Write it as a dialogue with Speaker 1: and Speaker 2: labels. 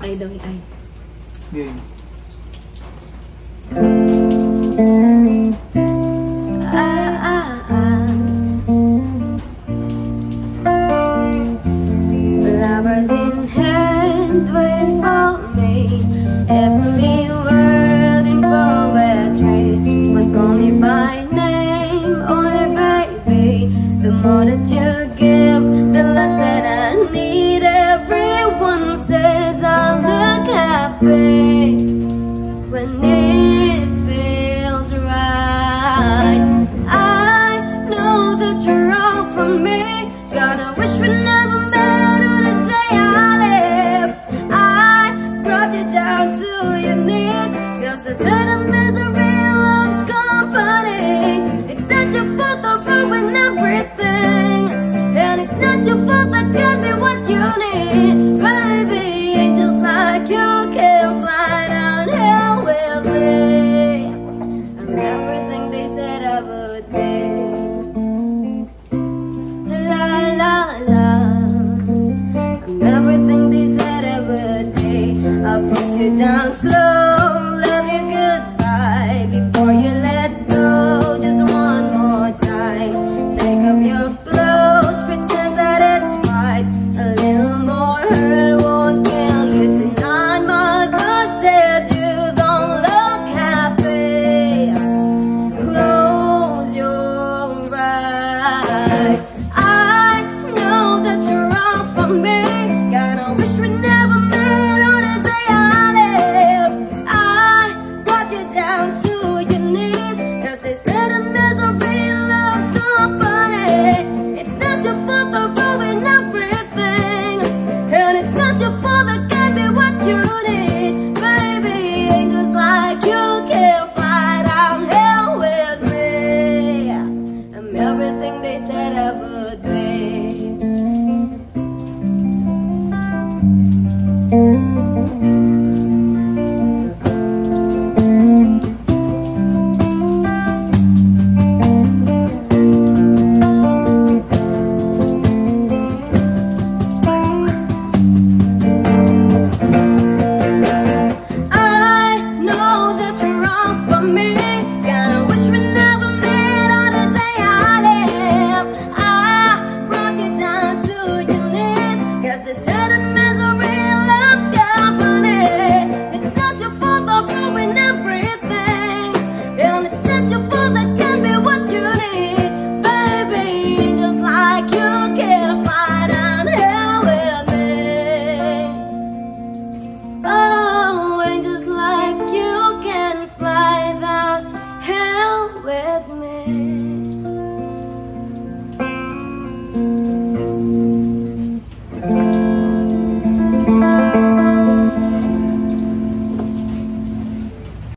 Speaker 1: Ay daw, ay.
Speaker 2: Game.
Speaker 1: Ah, ah, ah. Lovers in hand waiting for me. Every word in poetry. But call me by name, only baby. The more that you give, when it feels right. I know that you're for me. Gonna wish we never down slow, love you goodbye before you let go. Just one more time. Take off your clothes, pretend that it's fine. A little more hurt won't kill you tonight. Mother says you don't look happy. Close your eyes. Cause there's sudden.